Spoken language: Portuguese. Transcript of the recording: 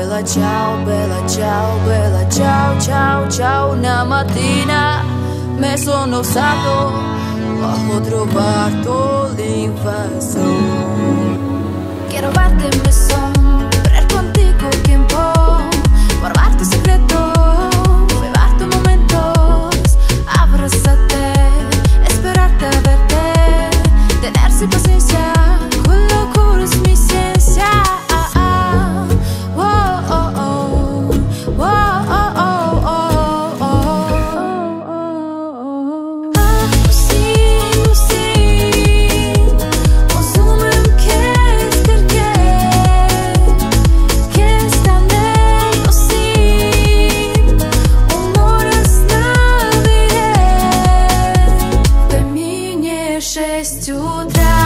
bella ciao, bella ciao, bella ciao, ciao, ciao Una mattina me sono stato, ho trovato l'invasore Quiero verte шесть утра.